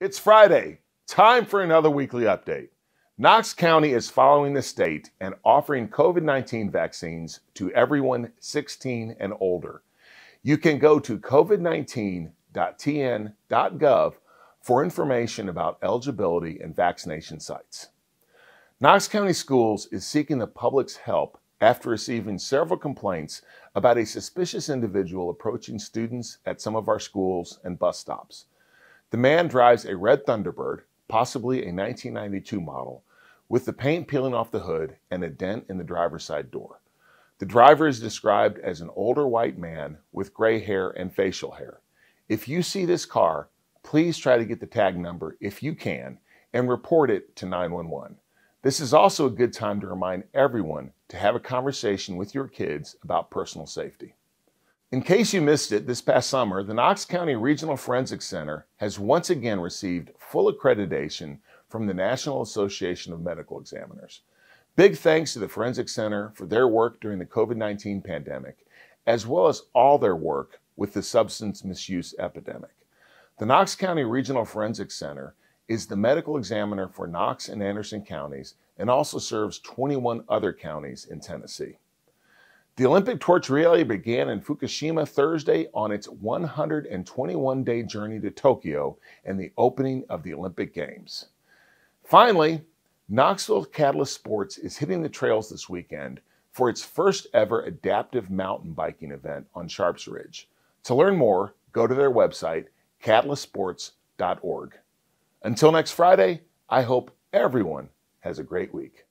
It's Friday. Time for another weekly update. Knox County is following the state and offering COVID 19 vaccines to everyone 16 and older. You can go to covid19.tn.gov for information about eligibility and vaccination sites. Knox County Schools is seeking the public's help after receiving several complaints about a suspicious individual approaching students at some of our schools and bus stops. The man drives a red Thunderbird, possibly a 1992 model, with the paint peeling off the hood and a dent in the driver's side door. The driver is described as an older white man with gray hair and facial hair. If you see this car, please try to get the tag number if you can and report it to 911. This is also a good time to remind everyone to have a conversation with your kids about personal safety. In case you missed it, this past summer, the Knox County Regional Forensics Center has once again received full accreditation from the National Association of Medical Examiners. Big thanks to the Forensic Center for their work during the COVID 19 pandemic, as well as all their work with the substance misuse epidemic. The Knox County Regional Forensics Center is the medical examiner for Knox and Anderson counties and also serves 21 other counties in Tennessee. The Olympic torch relay began in Fukushima Thursday on its 121 day journey to Tokyo and the opening of the Olympic Games. Finally, Knoxville Catalyst Sports is hitting the trails this weekend for its first ever adaptive mountain biking event on Sharps Ridge. To learn more, go to their website, catalystsports.org. Until next Friday, I hope everyone has a great week.